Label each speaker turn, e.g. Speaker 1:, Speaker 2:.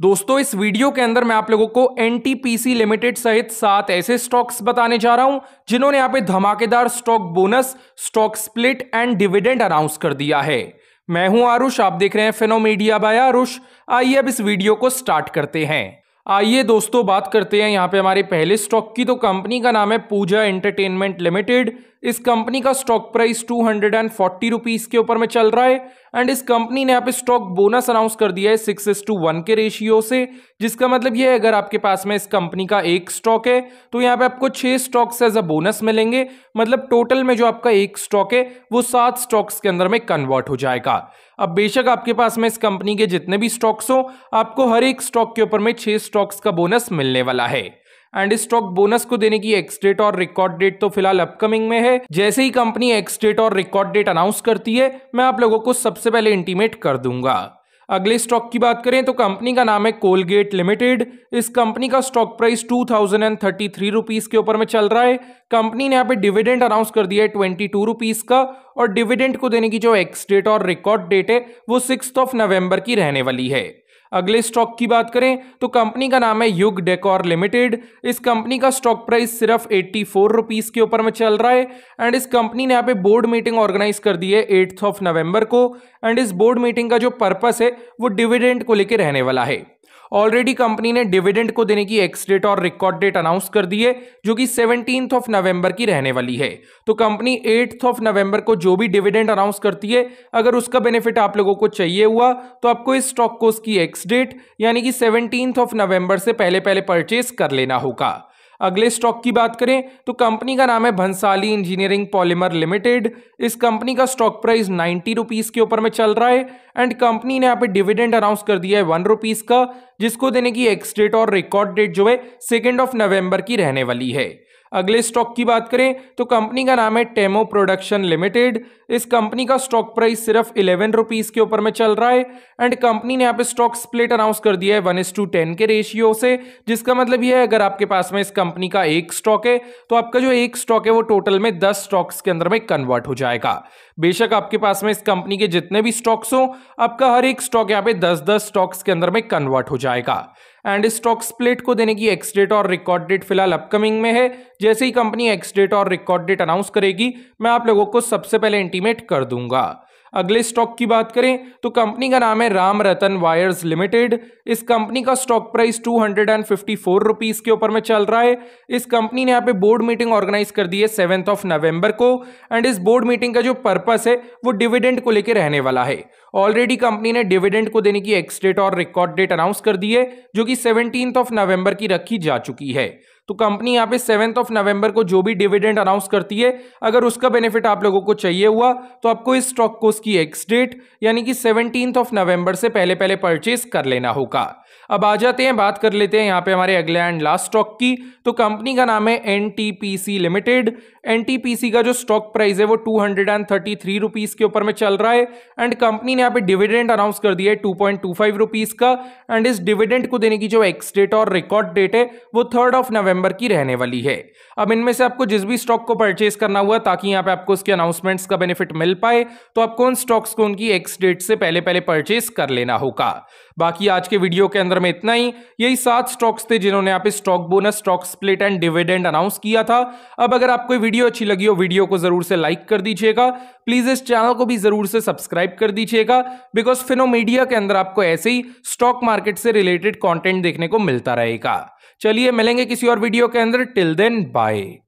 Speaker 1: दोस्तों, इस वीडियो के अंदर मैं आप लोगों को एनटीपीसी लिमिटेड सहित सात ऐसे स्टॉक्स बताने जा रहा हूँ, जिन्होंने यहाँ पे धमाकेदार stock bonus stock split and dividend announce कर दिया है। मैं हूँ आरुष, आप देख रहे हैं फिनो मीडिया बाय आरुष। आइए अब इस वीडियो को स्टार्ट करते हैं। आइए दोस्तों, बात करते हैं यहाँ पे हमारे पहले स्टॉक की। तो कंपनी का नाम है पूजा एंटरटेनमेंट लिमिटेड इस कंपनी का stock price two hundred and forty rupees के ऊपर में चल रहा है एंड इस कंपनी ने यहाँ पे स्टॉक बोनस अनाउंस कर दिया है सिक्स इस टू वन के रेशियो से, जिसका मतलब ये है, अगर आपके पास में इस कंपनी का एक स्टॉक है तो यहाँ पे आपको छह स्टॉक्स एज अ बोनस मिलेंगे। मतलब टोटल में जो आपका एक स्टॉक है, वो सात स्टॉक्स के अंदर में कन्वर्ट हो जाएगा। अब बेशक आपके पास में इस कंपनी के जितने भी स्टॉक्स हो, आपको हर एक स्टॉक के ऊपर में छह स्टॉक्स का बोनस मिलने वाला है। एंड स्टॉक बोनस को देने की एक्स डेट और रिकॉर्ड डेट तो फ़िलहाल अपकमिंग में है। जैसे ही कंपनी एक्स डेट और रिकॉर्ड डेट अनाउंस करती है, मैं आप लोगों को सबसे पहले इंटीमेट कर दूँगा। अगले स्टॉक की बात करें तो कंपनी का नाम है कोलगेट लिमिटेड। इस कंपनी का stock price two thousand and thirty three rupees के ऊपर में चल रहा है। कंपनी ने यहाँ पे डिविडेंड अनाउंस कर दिया है ट्वेंटी टू रुपीज़ का, और डिविडेंड को देने की जो एक्स डेट और रिकॉर्ड डेट है, वो सिक्स ऑफ़ नवंबर की रहने वाली है। अगले स्टॉक की बात करें तो कंपनी का नाम है युग डेकोर लिमिटेड। इस कंपनी का स्टॉक प्राइस सिर्फ़ एट्टी फोर रुपीज़ के ऊपर में चल रहा है एंड इस कंपनी ने यहाँ पे बोर्ड मीटिंग ऑर्गेनाइज कर दी है एट्थ ऑफ़ नवंबर को एंड इस बोर्ड मीटिंग का जो पर्पस है, वो डिविडेंड को लेकर रहने वाला है। ऑलरेडी कंपनी ने डिविडेंड को देने की एक्स डेट और रिकॉर्ड डेट अनाउंस कर दी है, जो कि सेवनटीन ऑफ़ नवंबर की रहने वाली है। तो कंपनी एट्थ ऑफ़ नवंबर को जो भी डिविडेंड अनाउंस करती है, अगर उसका बेनिफिट आप लोगों को चाहिए हुआ तो आपको इस स्टॉक को उसकी एक्स डेट यानी कि सेवनटीन ऑफ़ नवंबर से पहले पहले परचेज कर लेना होगा। अगले स्टॉक की बात करें तो कंपनी का नाम है भंसाली इंजीनियरिंग पॉलीमर लिमिटेड। इस कंपनी का स्टॉक प्राइस नाइन्टी रुपीज़ के ऊपर में चल रहा है, एंड कंपनी ने यहाँ पे डिविडेंड अनाउंस कर दिया है वन रुपीज़ का, जिसको देने की एक्स डेट और रिकॉर्ड डेट जो है सेकेंड ऑफ़ नवंबर की रहने वाली है। अगले स्टॉक की बात करें तो कंपनी का नाम है टेमो प्रोडक्शन लिमिटेड इस कंपनी का स्टॉक प्राइस सिर्फ़ इलेवन रुपीज़ के ऊपर में चल रहा है एंड कंपनी ने यहाँ पे स्टॉक स्प्लिट अनाउंस कर दिया है वन इज़ टू टेन के रेशियो से, जिसका मतलब ये है, अगर आपके पास में इस कंपनी का एक स्टॉक है तो आपका जो एक स्टॉक है वो टोटल में दस स्टॉक्स के अंदर में कन्वर्ट हो जाएगा। बेशक आपके पास में इस कंपनी के जितने भी स्टॉक्स हो, आपका हर एक स्टॉक यहाँ पे दस दस स्टॉक्स के अंदर में कन्वर्ट हो जाएगा। एंड स्टॉक स्प्लिट को देने की एक्स डेट और रिकॉर्ड डेट फ़िलहाल अपकमिंग में है। जैसे ही कंपनी एक्स डेट और रिकॉर्ड डेट अनाउंस करेगी, मैं आप लोगों को सबसे पहले इंटीमेट कर दूँगा। अगले स्टॉक की बात करें तो कंपनी का नाम है राम रतन वायर्स लिमिटेड। इस कंपनी का stock price two hundred and fifty four rupees के ऊपर में चल रहा है। इस कंपनी ने यहाँ पे बोर्ड मीटिंग ऑर्गेनाइज कर दी है सेवेंथ ऑफ़ नवंबर को। एंड इस बोर्ड मीटिंग का जो पर्पस है, वो डिविडेंड को लेकर रहने वाला है। ऑलरेडी कंपनी ने डिविडेंड को देने की एक्स डेट और रिकॉर्ड डेट अनाउंस कर दी है, जो कि सेवनटीन ऑफ़ नवंबर की रखी जा चुकी है। तो कंपनी यहाँ पे सेवेंथ ऑफ़ नवंबर को जो भी डिविडेंड अनाउंस करती है, अगर उसका बेनिफिट आप लोगों को चाहिए हुआ तो आपको इस स्टॉक को उसकी एक्स डेट यानी कि सेवनटीन ऑफ़ नवंबर से पहले पहले परचेज कर लेना होगा। अब आ जाते हैं, बात कर लेते हैं यहाँ पे हमारे अगले एंड लास्ट स्टॉक की। तो कंपनी का नाम है एनटीपीसी लिमिटेड एनटीपीसी का जो स्टॉक प्राइस है वो two hundred and thirty three rupees के ऊपर में चल रहा है एंड कंपनी ने यहाँ पे डिविडेंड अनाउंस कर दिया है two point two five rupees का एंड इस डिविडेंड को देने की जो एक्स डेट और रिकॉर्ड डेट है, वो थर्ड ऑफ़ नवंबर की रहने वाली है। अब इनमें से आपको जिस भी स्टॉक को परचेज करना हुआ, ताकि यहाँ पे आपको उसके अनाउंसमेंट्स का बेनिफिट मिल पाए तो आपको उन स्टॉक्स को उनकी एक्स डेट से पहले पहले परचेज कर लेना होगा। बाकी आज के वीडियो के अंदर में इतना ही। यही सात स्टॉक्स थे जिन्होंने यहाँ पे stock bonus, stock split and dividend announce किया था। अब अगर आपको वीडियो अच्छी लगी हो, वीडियो को ज़रूर से लाइक कर दीजिएगा। प्लीज़ इस चैनल को भी ज़रूर से सब्सक्राइब कर दीजिएगा, बिकॉज़ फिनो मीडिया के अंदर आपको ऐसे ही स्टॉक मार्केट से रिलेटेड कॉन्टेंट देखने को मिलता रहेगा। चलिए, मिलेंगे किसी और वीडियो के अंदर। Till then, bye.